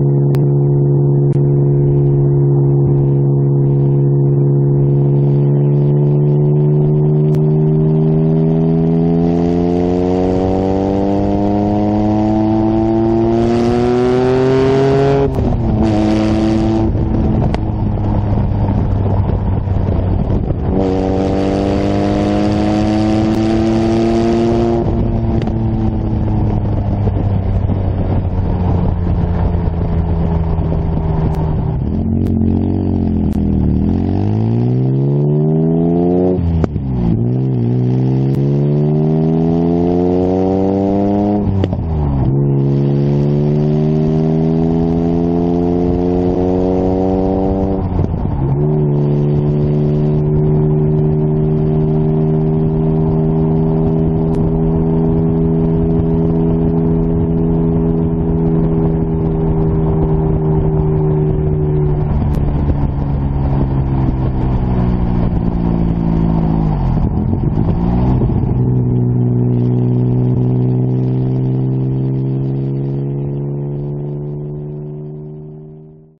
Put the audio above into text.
Mm-hmm.